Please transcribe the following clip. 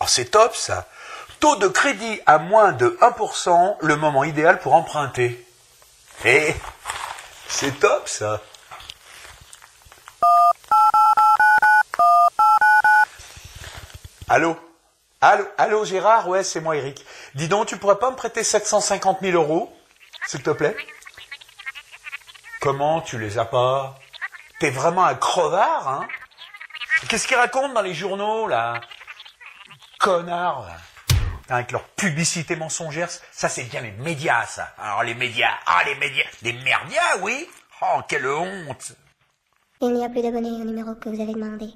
Oh, c'est top ça. Taux de crédit à moins de 1%, le moment idéal pour emprunter. Eh, c'est top ça. Allô? Allô, allô Gérard? Ouais, c'est moi Eric. Dis donc, tu pourrais pas me prêter 750 000 euros S'il te plaît? Comment tu les as pas? T'es vraiment un crevard, hein? Qu'est-ce qu'ils racontent dans les journaux, là? Connard, là. Avec leur publicité mensongère, ça c'est bien les médias, ça. Alors les médias, ah les médias, les merdias, oui Oh, quelle honte Il n'y a plus d'abonnés au numéro que vous avez demandé.